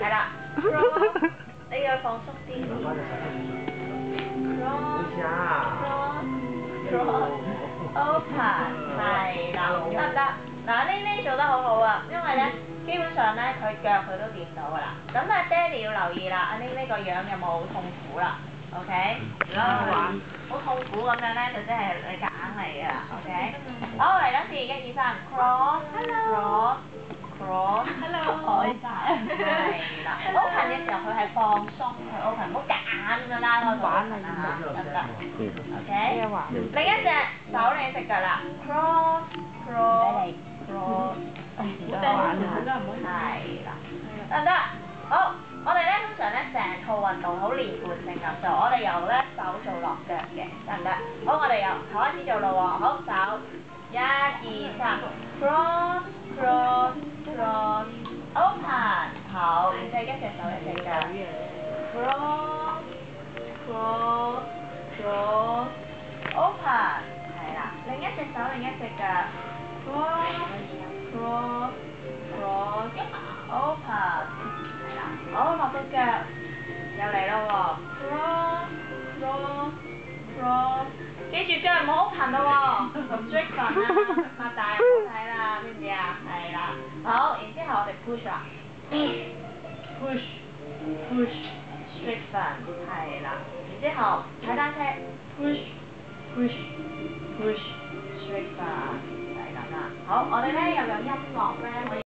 係啦，cross，你要放鬆啲。cross，cross，open，係啦，得唔得？嗱呢呢做得好好啊，因為咧基本上咧佢腳佢都掂到噶啦。咁啊爹哋要留意啦，阿呢呢個樣有冇好痛苦啦？OK？如果話好痛苦咁樣咧，就即係你夾硬嚟㗎啦。OK？好嚟多次，一二三，cross，cross。係啦，open 嘅時候佢係放鬆，佢 open，唔好夾硬咁樣拉開佢 open 啊，得唔得？OK。另一隻手你食㗎啦，cross，cross，cross，好得玩啊！係啦，得唔得？好，我哋咧通常咧成套運動好連貫性咁做，我哋由咧手做落腳嘅，得唔得？好，我哋由頭開始做咯喎，好手，一二三 cross 好，然之後一隻手一隻腳，cross cross cross open，係啦，另一隻手另一隻腳，cross cross cross open，係啦，好落到腳，又嚟咯喎，cross cross cross，記住腳唔好 open 咯喎，strict 啊，擘大眼睇啦，知唔知啊？係啦，好，然之後我哋 push 啦 ，push push strict 系啦，然之后踩单车，push push push strict 系咁啦，好，我哋咧又有音乐咧可以。